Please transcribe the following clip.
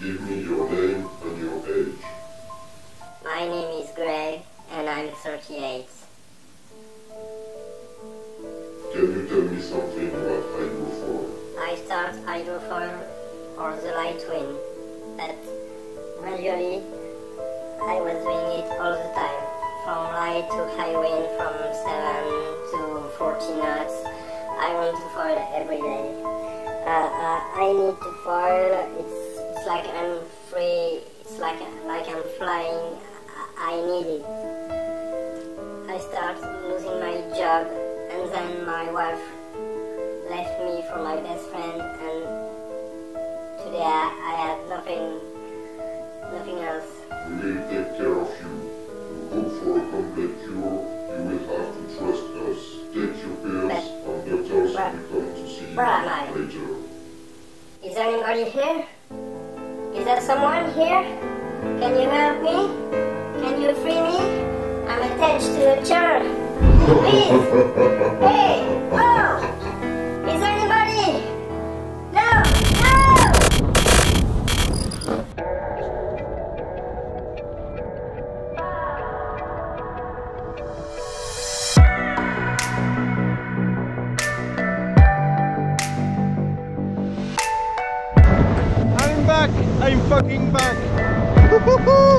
Give me your name and your age. My name is Greg and I'm 38. Can you tell me something about hydrofoil? I start hydrofoil or the light wind, but gradually I was doing it all the time. From light to high wind, from 7 to 40 knots. I want to foil every day. Uh, uh, I need to foil, it's, it's like I'm free, it's like, like I'm flying. I, need it. I start losing my job and then my wife left me for my best friend and today I, I had nothing nothing else. We will take care of you. To hope for a complete cure, you will have to trust us. Take your pills and doctors But- will come to see you where am I? later. Is anybody here? Is there someone here? Can you help me? Can you free me? I'm attached to a chair. Please! I'm fucking back!